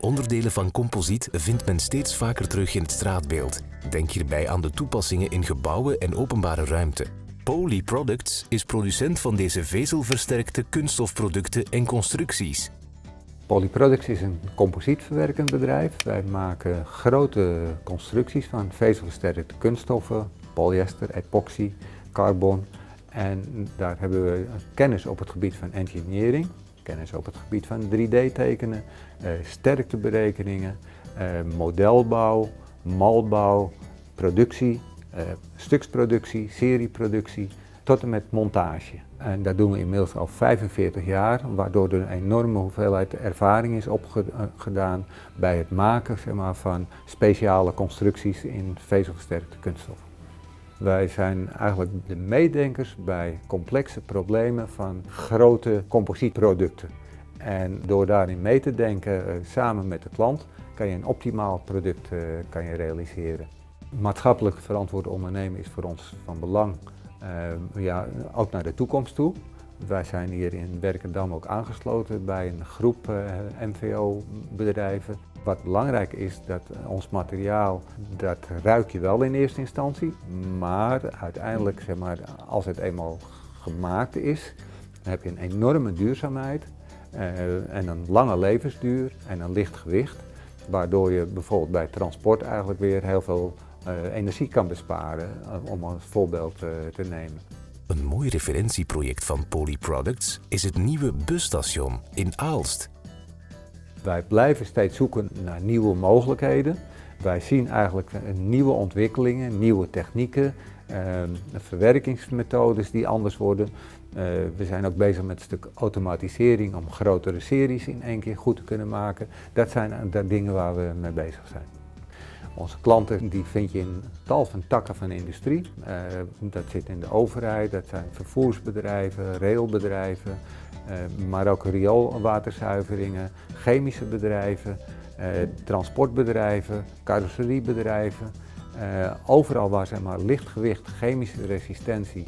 Onderdelen van composiet vindt men steeds vaker terug in het straatbeeld. Denk hierbij aan de toepassingen in gebouwen en openbare ruimte. Poly Products is producent van deze vezelversterkte kunststofproducten en constructies. Polyproducts is een composietverwerkend bedrijf. Wij maken grote constructies van vezelversterkte kunststoffen, polyester, epoxy, carbon. En daar hebben we kennis op het gebied van engineering, kennis op het gebied van 3D-tekenen, eh, sterkteberekeningen, eh, modelbouw, malbouw, productie, eh, stuksproductie, serieproductie, tot en met montage. En dat doen we inmiddels al 45 jaar, waardoor er een enorme hoeveelheid ervaring is opgedaan bij het maken zeg maar, van speciale constructies in vezelversterkte kunststoffen. Wij zijn eigenlijk de meedenkers bij complexe problemen van grote composietproducten. En door daarin mee te denken eh, samen met de klant kan je een optimaal product uh, kan je realiseren. Maatschappelijk verantwoord ondernemen is voor ons van belang, uh, ja, ook naar de toekomst toe. Wij zijn hier in Werkendam ook aangesloten bij een groep MVO-bedrijven. Wat belangrijk is, dat ons materiaal, dat ruik je wel in eerste instantie, maar uiteindelijk, zeg maar, als het eenmaal gemaakt is, heb je een enorme duurzaamheid uh, en een lange levensduur en een licht gewicht, waardoor je bijvoorbeeld bij transport eigenlijk weer heel veel uh, energie kan besparen, om als voorbeeld te nemen. Een mooi referentieproject van Polyproducts is het nieuwe busstation in Aalst. Wij blijven steeds zoeken naar nieuwe mogelijkheden. Wij zien eigenlijk nieuwe ontwikkelingen, nieuwe technieken, uh, verwerkingsmethodes die anders worden. Uh, we zijn ook bezig met een stuk automatisering om grotere series in één keer goed te kunnen maken. Dat zijn de dingen waar we mee bezig zijn. Onze klanten die vind je in tal van takken van de industrie. Uh, dat zit in de overheid, dat zijn vervoersbedrijven, railbedrijven, maar ook rioolwaterzuiveringen, chemische bedrijven, uh, transportbedrijven, carrosseriebedrijven. overal waar zeg maar, lichtgewicht, chemische resistentie,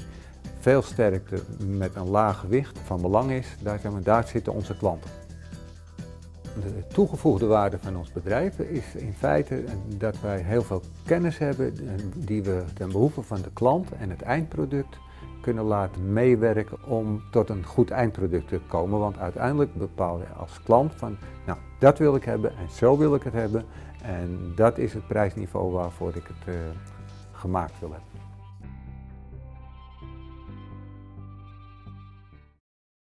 veel sterkte met een laag gewicht van belang is, daar, daar zitten onze klanten. De toegevoegde waarde van ons bedrijf is in feite dat wij heel veel kennis hebben die we ten behoeve van de klant en het eindproduct kunnen laten meewerken om tot een goed eindproduct te komen. Want uiteindelijk bepaal je als klant van, nou dat wil ik hebben en zo wil ik het hebben. En dat is het prijsniveau waarvoor ik het uh, gemaakt wil hebben.